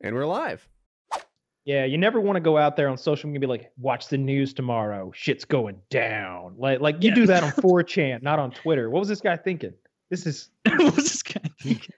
And we're live. Yeah, you never want to go out there on social media and be like, watch the news tomorrow. Shit's going down. Like like you Yeah. do that on 4chan, not on Twitter. What was this guy thinking? This is what was this guy thinking?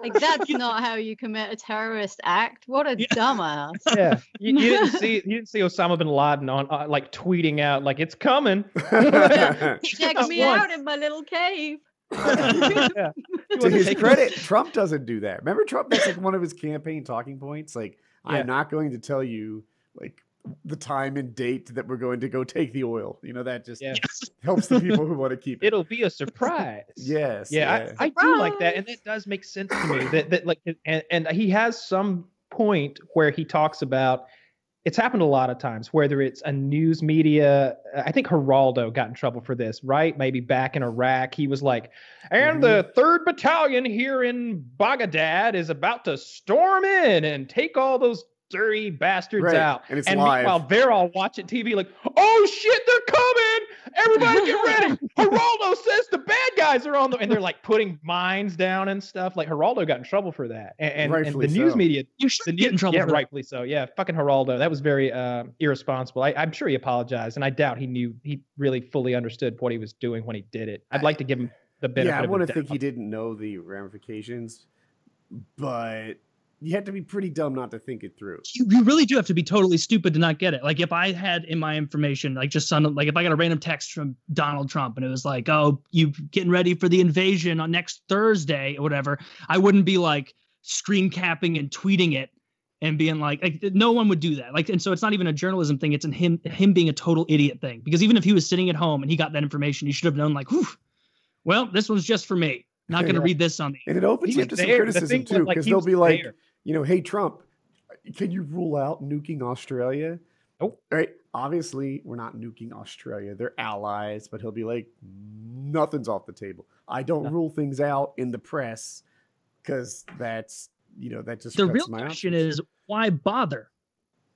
Like that's not how you commit a terrorist act. What a Yeah. dumbass. yeah. You, you didn't see you didn't see Osama bin Laden on uh, like tweeting out like it's coming. Check Not me once. out in my little cave. yeah. To his credit, Trump doesn't do that. Remember, Trump. That's like one of his campaign talking points. Like, Yeah. I'm not going to tell you like the time and date that we're going to go take the oil. You know, that just Yeah. helps the people who want to keep it. It'll be a surprise. yes. Yeah, I, I do like that, and that does make sense to me. That that like, and and he has some point where he talks about. It's happened a lot of times, whether it's a news media. Uh, I think Geraldo got in trouble for this, right? Maybe back in Iraq, he was like, "And the mm-hmm. Third Battalion here in Baghdad is about to storm in and take all those dirty bastards Right, out." and it's and live. meanwhile, they're all watching TV like, "Oh shit, they're coming! Everybody get ready!" Geraldo says the bad guys are on the, and they're like putting mines down and stuff. Like Geraldo got in trouble for that, and, and, and Rightfully the news so. media. You should The get in trouble yeah, for that. rightfully so. Yeah, fucking Geraldo. That was very uh, irresponsible. I, I'm sure he apologized, and I doubt he knew he really fully understood what he was doing when he did it. I'd like to give him the benefit. Yeah, I of want to think he didn't know the ramifications, but you have to be pretty dumb not to think it through. You, you really do have to be totally stupid to not get it. Like if I had in my information, like just some, like if I got a random text from Donald Trump and it was like, "Oh, you getting ready for the invasion on next Thursday or whatever," I wouldn't be like screen capping and tweeting it and being like, like no one would do that. Like, and so it's not even a journalism thing; it's in him him being a total idiot thing. Because even if he was sitting at home and he got that information, he should have known like, "Well, this one's just for me. Not going to Yeah. read this on the." And it opens you up to some criticism too, because he they'll be like, there. You know, hey Trump, can you rule out nuking Australia? Nope. Right. Obviously, we're not nuking Australia. They're allies, but he'll be like, nothing's off the table. I don't No. rule things out in the press because that's you know that just the real my question options. is why bother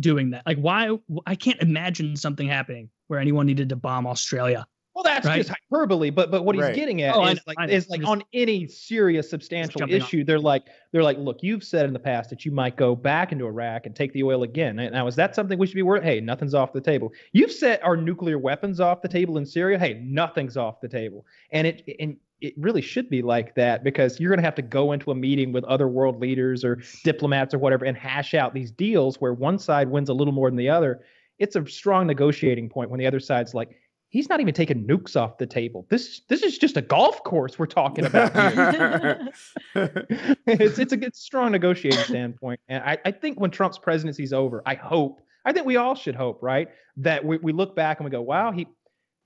doing that like why i can't imagine something happening where anyone needed to bomb australia Well, that's Right? just hyperbole, but but what he's Right. getting at Oh, is know, like I is like just- on any serious substantial jumping on. issue, they're like they're like, look, you've said in the past that you might go back into Iraq and take the oil again. Now, is that something we should be worried? Hey, nothing's off the table. You've set our nuclear weapons off the table in Syria. Hey, nothing's off the table, and it and it really should be like that because you're going to have to go into a meeting with other world leaders or diplomats or whatever and hash out these deals where one side wins a little more than the other. It's a strong negotiating point when the other side's like, he's not even taking nukes off the table. This this is just a golf course we're talking about here. it's it's a good strong negotiating standpoint. And I, I think when Trump's presidency is over, I hope, I think we all should hope, right? That we, we look back and we go, wow, he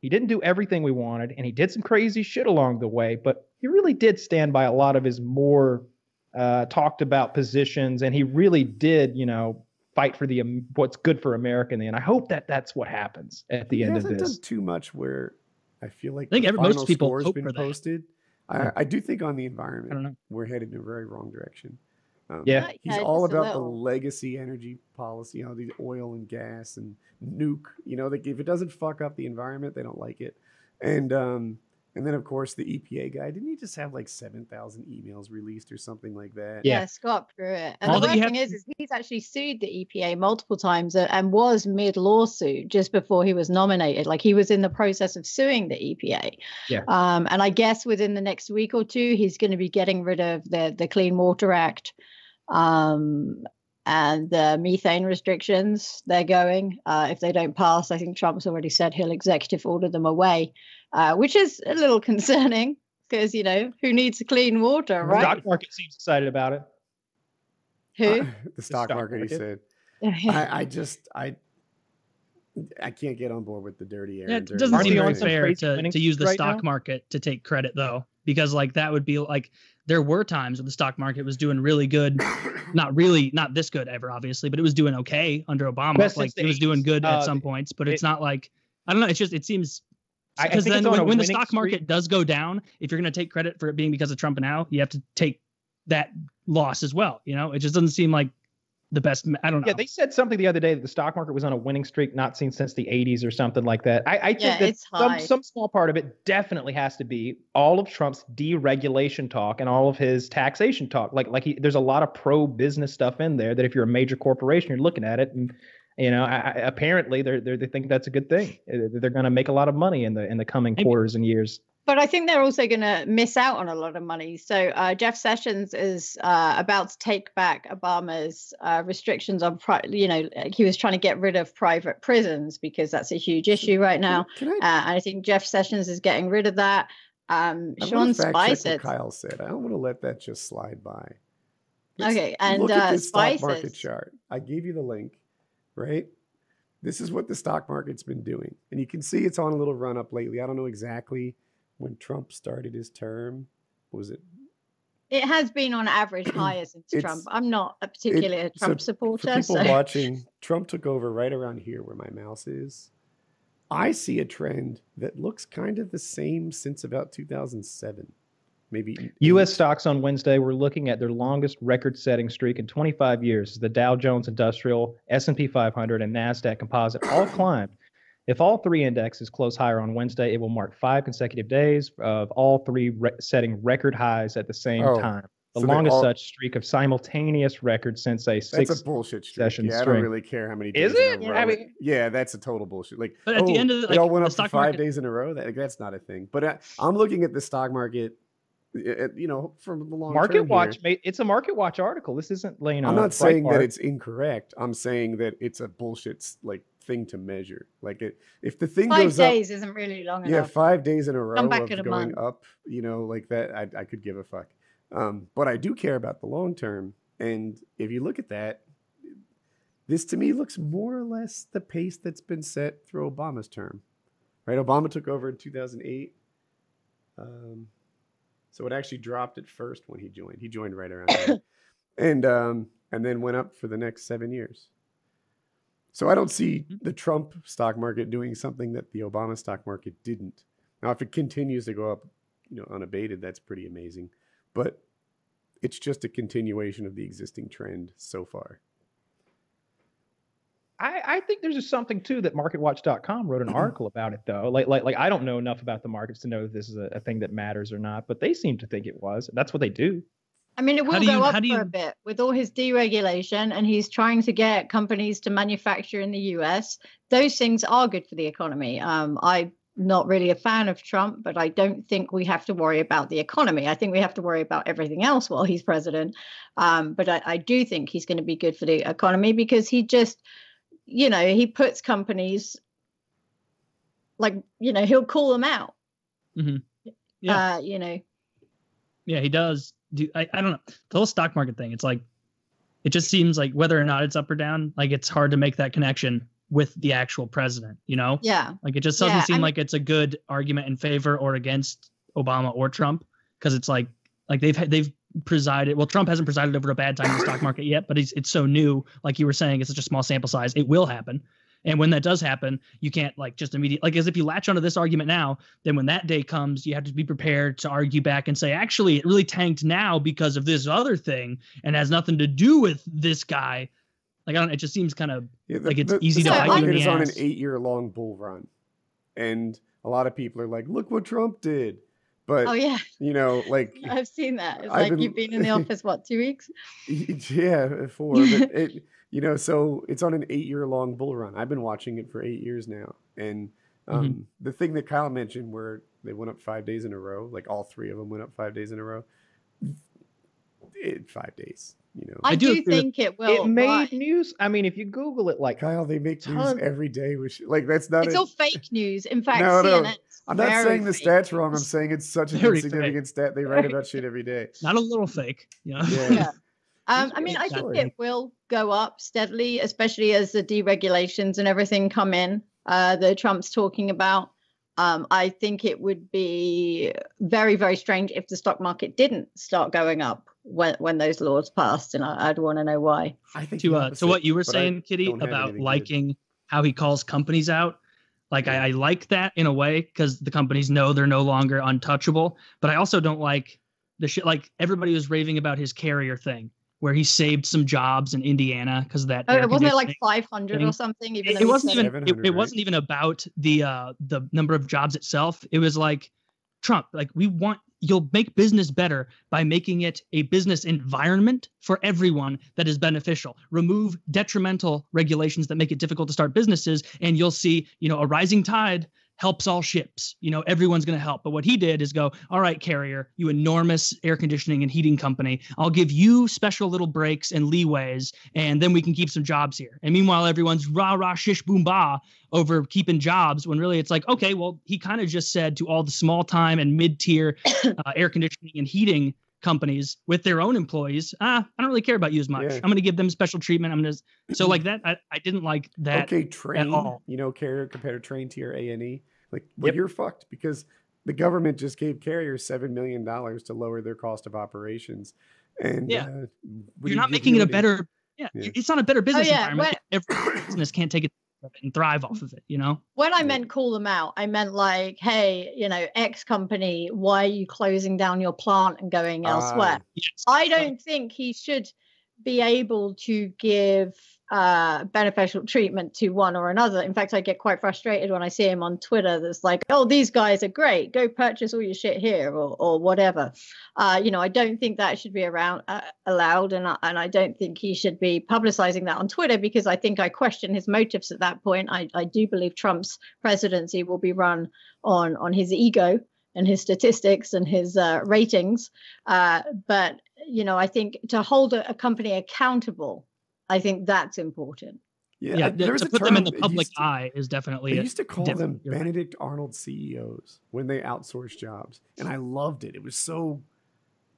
he didn't do everything we wanted, and he did some crazy shit along the way, but he really did stand by a lot of his more uh, talked about positions, and he really did, you know, fight for the um, what's good for America. in the end. I hope that that's what happens at the He end of hasn't this. done too much where I feel like I think the every- most people score's hope been for posted. I, I do think on the environment, i don't know we're headed in a very wrong direction. Um, Yeah. he's Yeah, all about the legacy energy policy, you know, the oil and gas and nuke. You know, like if it doesn't fuck up the environment, they don't like it. And um, and then of course the EPA guy didn't he just have like seven thousand emails released or something like that? Yeah. Yeah, Scott Pruitt. And All the worst you have thing is, is he's actually sued the EPA multiple times and was mid lawsuit just before he was nominated. Like he was in the process of suing the EPA. Yeah. Um, and I guess within the next week or two, he's going to be getting rid of the the Clean Water Act. Um, and the methane restrictions they're going. Uh, if they don't pass, I think Trump's already said he'll executive order them away, uh, which is a little concerning because you know who needs clean water, right? The right? stock market seems excited about it. Who? Uh, the stock, stock market, he market. said. I, I just I I can't get on board with the dirty air. yeah, it dirty doesn't Aren't seem they water. very on some fair crazy to, to use the right stock now? market to take credit though because like that would be like there were times when the stock market was doing really good not really not this good ever obviously but it was doing okay under obama Best like it was doing 80s. good at Uh, some points but it's not like i don't know it's just it seems I- I because think then when, when the winning stock market streak. does go down if you're going to take credit for it being because of trump and now you have to take that loss as well you know it just doesn't seem like the best. I don't know. Yeah, they said something the other day that the stock market was on a winning streak not seen since the 80s or something like that. I, I think Yeah, that some, some small part of it definitely has to be all of Trump's deregulation talk and all of his taxation talk. Like like he, there's a lot of pro business stuff in there that if you're a major corporation, you're looking at it and you know, I, I, apparently they're, they're, they think that's a good thing. Uh, They're going to make a lot of money in the in the coming quarters and years. But I think they're also going to miss out on a lot of money. So uh, Jeff Sessions is uh, about to take back Obama's uh, restrictions on, pri- you know, he was trying to get rid of private prisons because that's a huge issue right now. Can I, Uh, and I think Jeff Sessions is getting rid of that. Um, I Sean wanna fact check Spicer. what Kyle said. I don't want to let that just slide by. Okay, and, look at uh, this stock market chart. I gave you the link, right? This is what the stock market's been doing, and you can see it's on a little run up lately. I don't know exactly when Trump started his term. What was it It has been on average higher since Trump. I'm not a particularly a so Trump for supporter. people So watching? Trump took over right around here where my mouse is. I see a trend that looks kind of the same since about 2007, maybe U.S. stocks on Wednesday were looking at their longest record-setting streak in 25 years. The Dow Jones Industrial, S&P 500, and Nasdaq Composite all climbed. If all three indexes close higher on Wednesday, it will mark five consecutive days of all three re- setting record highs at the same Oh, time. The so longest all- such streak of simultaneous records since a That's six. a bullshit streak. session Yeah, I don't really care how many Is days in it? a Yeah, row. I mean- yeah, that's a total bullshit. Like, But at the oh, end of the- they all like, went the up for five market- days in a row. That, like, that's not a thing. But uh, I'm looking at the stock market, you know, from the long Market term Watch here. made it's a Market Watch article. This isn't you know. I'm not saying that it's incorrect. I'm saying that it's a bullshit like thing to measure. Like, it, if the thing five goes up, days isn't really long enough. yeah, five days in a row back of in a going month. up, you know, like that, I, I could give a fuck. Um, but I do care about the long term. And if you look at that, this to me looks more or less the pace that's been set through Obama's term. Right? Obama took over in 2008. Um, so it actually dropped at first when he joined. He joined right around there. and um, and then went up for the next seven years. So I don't see Mhm. the Trump stock market doing something that the Obama stock market didn't. Now, if it continues to go up, you know, unabated, that's pretty amazing. But it's just a continuation of the existing trend so far. I, I think there's just something too that MarketWatch.com wrote an article about it though. Like like like I don't know enough about the markets to know if this is a, a thing that matters or not, but they seem to think it was. That's what they do. I mean, it will do go up how do for a bit with all his deregulation, and he's trying to get companies to manufacture in the U.S. Those things are good for the economy. Um, I'm not really a fan of Trump, but I don't think we have to worry about the economy. I think we have to worry about everything else while he's president. Um, but I, I do think he's going to be good for the economy because he just, you know, he puts companies like, you know, he'll call them out. Yeah. Uh, you know, Yeah, he does. Do I, I don't know. The whole stock market thing, it's like it just seems like whether or not it's up or down, like it's hard to make that connection with the actual president, you know? yeah. Like it just doesn't Yeah, seem I mean- like it's a good argument in favor or against Obama or Trump because it's like like they've had they've presided well Trump hasn't presided over a bad time in the stock market yet but he's it's so new like you were saying it's such a small sample size it will happen. And when that does happen you can't like just immediately like as if you latch onto this argument now then when that day comes you have to be prepared to argue back and say actually it really tanked now because of this other thing and has nothing to do with this guy. Like I don't it just seems kind of Yeah, Like, it's easy to stock argue in market on an eight-year-long bull run, and a lot of people are like, "Look what Trump did," but Oh, yeah. you know, like I've seen that. It's I've like been- you've been in the office what two weeks? yeah, four. But it, you know, so it's on an eight-year-long bull run. I've been watching it for eight years now, and um, Mhm. the thing that Kyle mentioned, where they went up five days in a row, like all three of them went up five days in a row. It, five days, you know. I, I do do, agree with- think it will. it made but news. I mean, if you Google it, like Kyle, they make news every day. Which, like that's not. it's a- all fake news. In fact, No, no, CNN's I'm not saying the fake stats wrong. I'm saying it's such a Very insignificant stat. They write about shit every day. not a little fake you know Yeah. Yeah. Um, I mean, I think it will go up steadily, especially as the deregulations and everything come in uh, that Trump's talking about. Um, I think it would be very, very strange if the stock market didn't start going up when when those laws passed, and I, I'd want to know why. I think to the uh to what you were but I saying, Kitty, about anything good. liking how he calls companies out. Like I, I like that in a way because the companies know they're no longer untouchable. But I also don't like the shit. Like everybody was raving about his carrier thing, where he saved some jobs in Indiana because that. Oh, wasn't it like 500 thing. or something? Even It, it wasn't even. It, 700, it wasn't even about the uh the number of jobs itself. It was like Trump. Like we want you'll make business better by making it a business environment for everyone that is beneficial. Remove detrimental regulations that make it difficult to start businesses, and you'll see, you know, a rising tide helps all ships. You know, everyone's going to help. But what he did is go, all right, carrier, you enormous air conditioning and heating company, I'll give you special little breaks and leeways, and then we can keep some jobs here. And meanwhile, everyone's rah rah shish boom bah over keeping jobs when really it's like, okay, well, he kind of just said to all the small time and mid tier uh, air conditioning and heating companies with their own employees, ah, I don't really care about you as much. Yeah. I'm going to give them special treatment. I'm going to, so like that, I, I didn't like that. okay, Trane, all. you know, carrier compared to Trane tier A and E. Like, well, Yep. you're fucked because the government just gave carriers seven million dollars to lower their cost of operations, and Yeah. uh, You're didn't making it a any- better, yeah, Yeah. it's not a better business yeah, environment. Every business can't take it and thrive off of it, you know? when I meant call them out, I meant like, hey, you know, X company, why are you closing down your plant and going elsewhere? Ah, Yes. I don't think he should be able to give uh, beneficial treatment to one or another. In fact, I get quite frustrated when I see him on Twitter that's like, oh, these guys are great. Go purchase all your shit here or, or whatever. Uh, you know, I don't think that should be around uh, allowed. And I, and I don't think he should be publicizing that on Twitter because I think I question his motives at that point. I, I do believe Trump's presidency will be run on, on his ego and his statistics and his uh, ratings. Uh, but you know, I think to hold a, a company accountable, I think that's important. yeah, Yeah, I- there was to a put them in the public used to- eye is definitely They it. used to call them You're right. Benedict Arnold CEOs when they outsourced jobs, and I loved it. It was so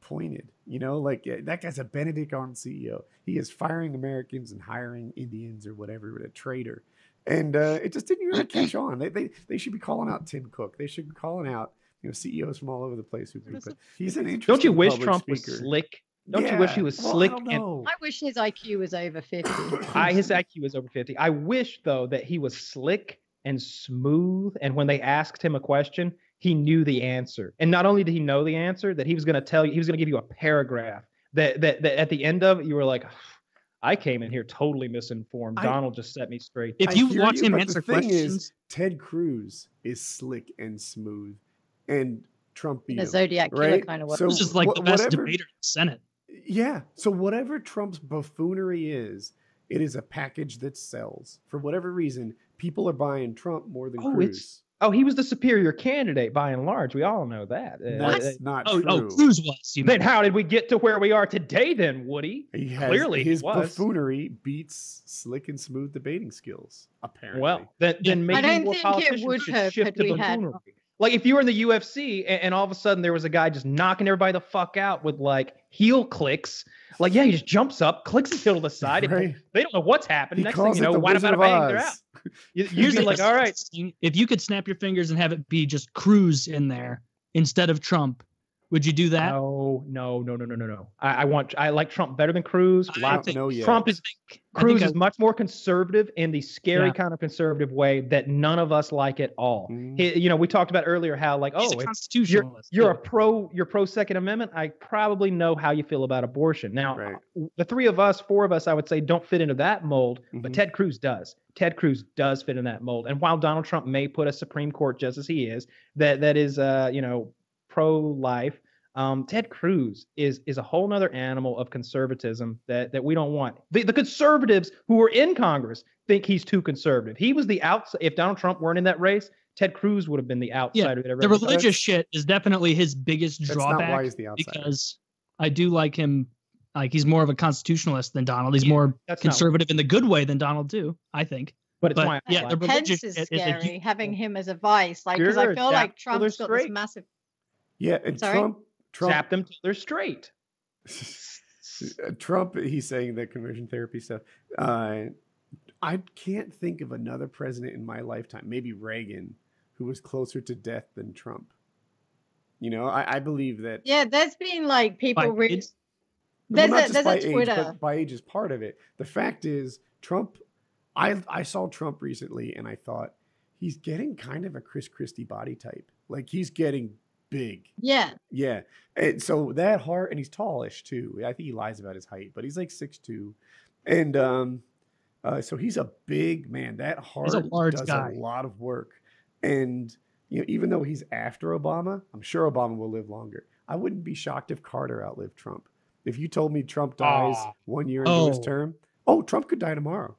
pointed, you know, like yeah, that guy's a Benedict Arnold CEO. He is firing Americans and hiring Indians or whatever, with a traitor, and uh, it just didn't really catch on. They, they they should be calling out Tim Cook. They should be calling out you know CEOs from all over the place who do. But he's an interesting. Don't you wish public Trump was slick? Don't you wish he was well, slick don't and. I wish his IQ was over 50. I, his IQ is over 50. I wish though that he was slick and smooth and when they asked him a question, he knew the answer. And not only did he know the answer, that he was going to tell you he was going to give you a paragraph that, that that at the end of it you were like I came in here totally misinformed. I- Donald just set me straight. If you hear watch you, him answer thing is, questions, Ted Cruz is slick and smooth, and Trump beat in a him. Zodiac killer right? kind of way. So- this is like wha- the best whatever- debater in the Senate. Yeah. So whatever Trump's buffoonery is, it is a package that sells. For whatever reason, people are buying Trump more than Oh, Cruz. Oh, he was the superior candidate by and large. We all know that. Uh, not Oh, true. oh, Cruz was. You Then mean. how did we get to where we are today then, Woody? He has, Clearly he his was. buffoonery beats slick and smooth debating skills. Apparently. Well, then, then maybe don't more think it politicians would should have shift had to we had- buffoonery. Like if you were in the UFC and, and all of a sudden there was a guy just knocking everybody the fuck out with like heel clicks, like yeah, he just jumps up, clicks his heel to the side. and Right. They don't know what's happening. he Next thing you it know, the why Wizard bada of bang, they're out. Oz. You, Here's you'd be the like, all right. If you could snap your fingers and have it be just Cruz in there instead of Trump, would you do that? no, no, no, no, no, no, no. I, I want, I like Trump better than Cruz. I don't of know yet. Trump is Cruz I- is much more conservative in the scary Yeah. kind of conservative way that none of us like at all. Mm. He- you know, we talked about earlier how like, He's oh, a constitutionalist. you're a pro you're pro second amendment i probably know how you feel about abortion now Right. the three of us four of us i would say don't fit into that mold but Mhm. ted cruz does ted cruz does fit in that mold and while donald trump may put a supreme court just as he is that that is uh you know pro life um, Ted Cruz is is a whole nother animal of conservatism that that we don't want. The, the conservatives who are in Congress think he's too conservative. He was the outside. If Donald Trump weren't in that race, Ted Cruz would have been the outsider. that the everybody thought. religious shit is definitely his biggest That's not drawback why he's the outsider. because I do like him. Like he's more of a constitutionalist than Donald. He's Yeah, more conservative in the good way than Donald too. I think. But it's But, why I yeah, the him. religious Pence is shit is a scary having him as a vice, like because I feel zap like till they're Trump's got this massive. Yeah, and Sorry? Trump Trump zap them till they're straight. Uh, Trump, he's saying the conversion therapy stuff. Uh, I can't think of another president in my lifetime, maybe Reagan, who was closer to death than Trump. You know, I, I believe that. Yeah, there's been like people. By Re- age? well, there's not a just there's by a age, Twitter. but by age is part of it. The fact is, Trump. I I saw Trump recently, and I thought he's getting kind of a Chris Christie body type. Like he's getting big. Yeah. Yeah. And so that heart, and he's tallish too. I think he lies about his height, but he's like six two, and um, uh, so he's a big man. That heart a large does guy. a lot of work, and you know, even though he's after Obama, I'm sure Obama will live longer. I wouldn't be shocked if Carter outlived Trump. If you told me Trump dies Aw. one year into his Oh. term, oh, Trump could die tomorrow.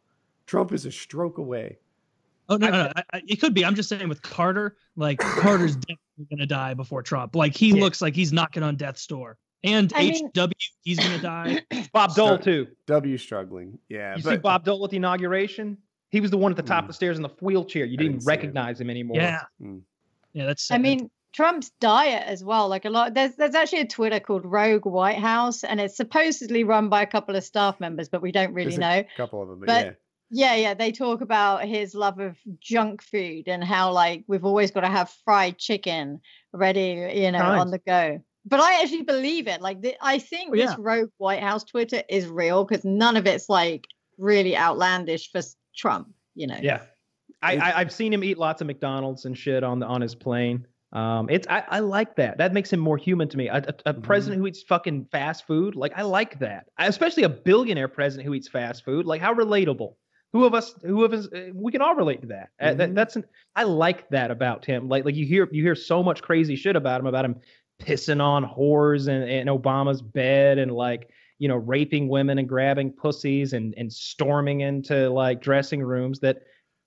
Trump is a stroke away. Oh no, I- no, no. I, I, it could be. I'm just saying with Carter, like Carter's definitely gonna die before Trump. Like he Yeah. looks like he's knocking on death's door. And I mean- HW, he's gonna die. Bob Dole too. W struggling. Yeah. You see Bob Dole at the inauguration? He was the one at the top Hmm. of the stairs in the wheelchair. You didn't, didn't recognize him anymore. Yeah, Mm. yeah. That's. I mean, Trump's diet as well. Like a lot, there's there's actually a Twitter called Rogue White House, and it's supposedly run by a couple of staff members, but we don't really There's know. a couple of them, but, But- yeah. Yeah, yeah, they talk about his love of junk food and how like we've always got to have fried chicken ready, you know, Nice. on the go. But I actually believe it. Like the, I think Oh, this. Rogue White House Twitter is real because none of it's like really outlandish for Trump. You know. Yeah. I, I I've seen him eat lots of McDonald's and shit on the on his plane. Um, it's I, I like that. That makes him more human to me. A, a, a Mhm. president who eats fucking fast food, like I like that. I- Especially a billionaire president who eats fast food. Like how relatable. Who of us? Who of us? uh, We can all relate to that. Uh, Mhm. that that's an, I like that about him. Like like you hear you hear so much crazy shit about him about him pissing on whores and in Obama's bed and like you know raping women and grabbing pussies and and storming into like dressing rooms that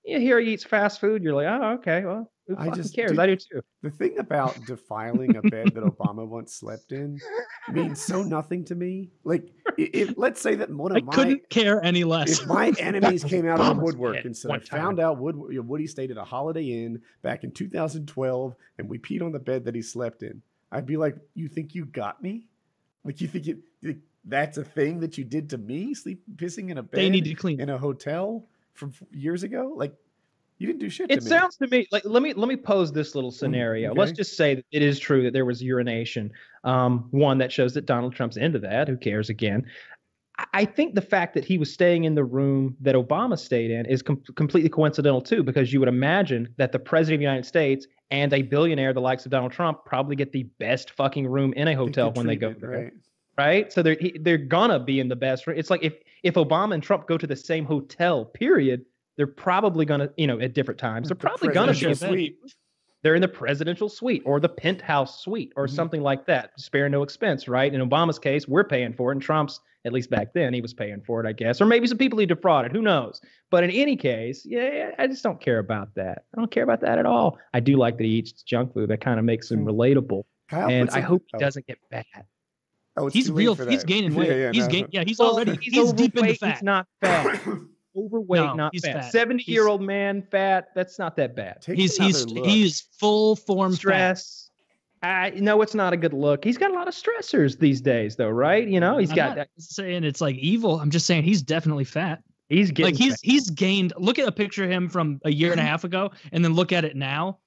you hear he eats fast food. You're like, oh, okay, well, who I just- cares? dude, I do too. The thing about defiling a bed that Obama once slept in means so nothing to me. Like, if, let's say that one I of my couldn't care any less. if my enemies came out of the woodwork and said, I found out Wood, Woody stayed at a Holiday Inn back in 2012 and we peed on the bed that he slept in, I'd be like, You think you got me? Like, you think it, like, that's a thing that you did to me? Sleep pissing in a bed they need to clean. in a hotel from years ago? Like, you didn't do shit It to me. sounds to me like let me let me pose this little scenario. Let's just say that it is true that there was urination. Um, one that shows that Donald Trump's into that. Who cares? Again, I- think the fact that he was staying in the room that Obama stayed in is com- completely coincidental too, because you would imagine that the president of the United States and a billionaire the likes of Donald Trump probably get the best fucking room in a hotel when they go there right? right? So they're he, they're gonna be in the best. room. It's like if if Obama and Trump go to the same hotel, period, they're probably gonna, you know, at different times, they're The probably gonna be. presidential in suite. They're in the presidential suite or the penthouse suite or Mhm. something like that. Spare no expense, right? In Obama's case, we're paying for it, and Trump's at least back then he was paying for it, I guess, or maybe some people he defrauded. Who knows? But in any case, yeah, I just don't care about that. I don't care about that at all. I do like that he eats junk food. That kind of makes him Hmm. relatable, Kyle and I hope he oh, doesn't get fat. oh, it's He's real. for He's gaining weight. yeah, he's no. gain, Yeah, he's Well, already. he's He's, deep into overweight, fat. He's not fat. Overweight, No, not he's fat. fat. Seventy year old man, fat. That's not that bad. He's he's look. he's full form fat. Stress. I no, it's not a good look. He's got a lot of stressors these days, though, right? You know, he's I'm got. not saying it's like evil. I'm just saying he's definitely fat. He's getting. like he's fat. he's gained. Look at a picture of him from a year and a mm-hmm. half ago, and then look at it now.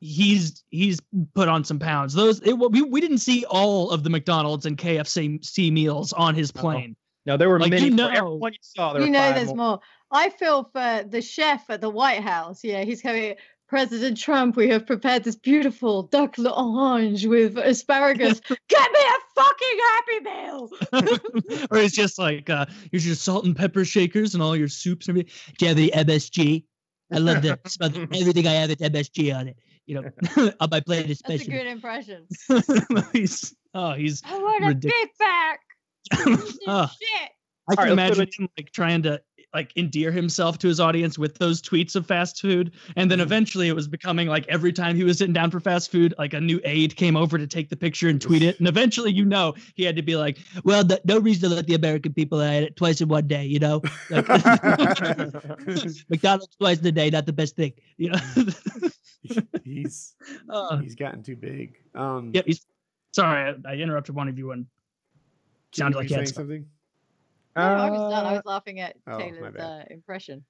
He's he's put on some pounds. Those it, we we didn't see all of the McDonald's and KFC meals on his Uh-oh. plane. No, there were like, many. you for know- everyone you saw, there you know there's more. I feel for the chef at the White House. Yeah, he's going, President Trump, we have prepared this beautiful duck l'orange with asparagus. Get me a fucking Happy Meal. or it's just like uh here's your salt and pepper shakers and all your soups and everything. Do you have any MSG? I love the smell everything I have with MSG on it. You know, on my plate That's a good impression. he's oh he's I want a Ridic- big back. Oh, Shit. I can right, imagine him like trying to like endear himself to his audience with those tweets of fast food, and then Mhm. eventually it was becoming like every time he was sitting down for fast food, like a new aide came over to take the picture and tweet it, and eventually you know he had to be like, "Well, th- no reason to let the American people eat it twice in one day," you know, like McDonald's twice in a day, not the best thing, you know. he's uh, he's gotten too big. Um, yeah, he's sorry, I, I interrupted one of you Jimmy, sounded like you you had saying something. No, I was done. I Uh, was laughing at oh, Taylor's uh, impression.